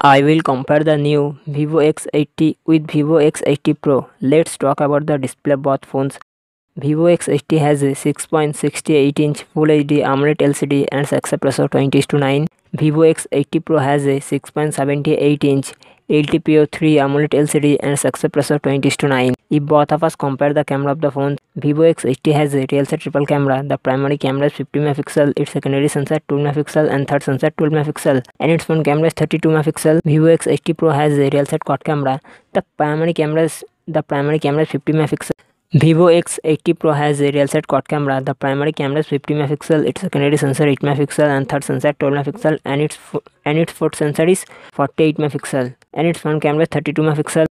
I will compare the new Vivo X80 with Vivo X80 Pro. Let's talk about the display both phones. Vivo X80 has a 6.68 inch Full HD AMOLED LCD and success ratio 20 to 9. Vivo X80 Pro has a 6.78 inch LTPO3 AMOLED LCD and success ratio 20 to 9. If both of us compare the camera of the phone, Vivo X80 has a real set triple camera. The primary camera is 50 megapixel, its secondary sensor 2 megapixel and third sensor 12 megapixel and its front camera is 32 megapixel. Vivo X80 Pro has a real set quad camera. The primary camera is the primary camera is 50 megapixel. Vivo X80 Pro has a real set quad camera. The primary camera is 50 megapixel, its secondary sensor 8 megapixel and third sensor 12 megapixel and its and its fourth sensor is 48 megapixel and its front camera is 32 megapixel.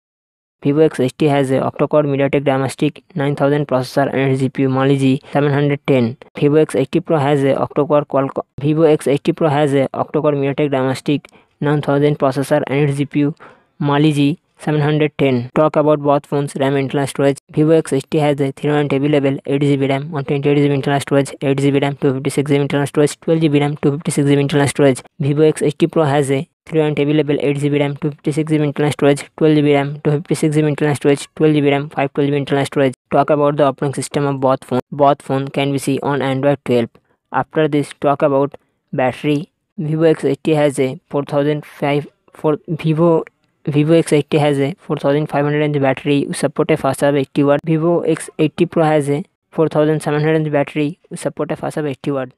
Vivo X80 has a octa-core MediaTek Dimensity 9000 processor and its GPU Mali G710. Vivo X80 Pro has a octa-core Qualcomm Vivo X80 Pro has a octa-core MediaTek Dimensity 9000 processor and its GPU Mali 710. Talk about both phones RAM internal storage. Vivo X80 has a 390 level 8GB RAM, 128GB internal storage, 8GB RAM, 256GB internal storage, 12GB RAM, 256GB internal storage. Vivo X80 Pro has a 390 available 8GB RAM, 256GB internal storage, 12GB RAM, 256GB internal storage, 12GB RAM, 512GB internal storage. Talk about the operating system of both phones. Both phones can be seen on Android 12. After this, talk about battery. Vivo X80 has a 4005 for Vivo Vivo X80 has a 4500 mAh battery with support a fast charge 80 watt. Vivo X80 Pro has a 4700 mAh battery with support a fast charge 80 watt.